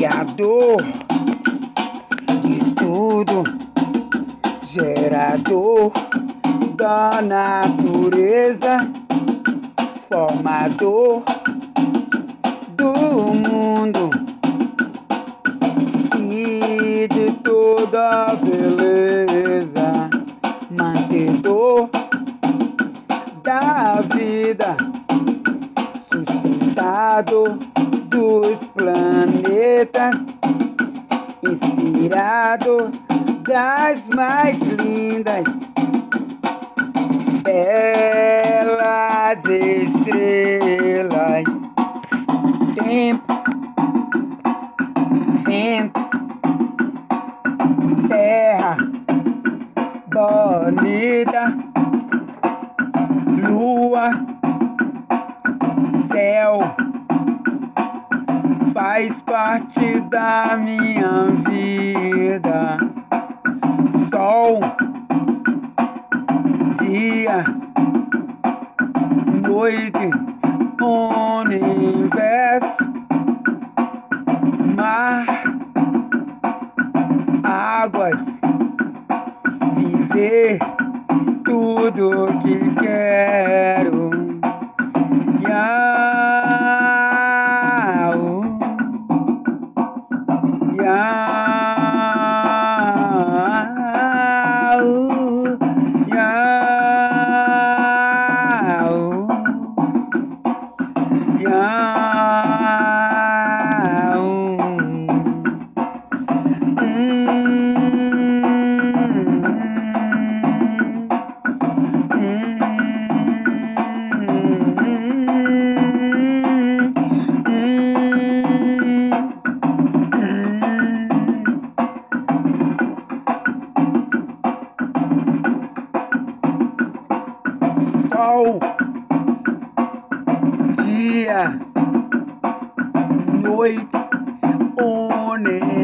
criador de tudo, gerador da natureza, formador do mundo e de toda beleza, mantedor da vida, sustentador dos planetas, inspirado das mais lindas, belas estrelas, tempo, vento, terra bonita, lua, céu faz parte da minha vida. Sol, dia, noite, universo, mar, águas, viver tudo que quero. Sol, dia, noite, universo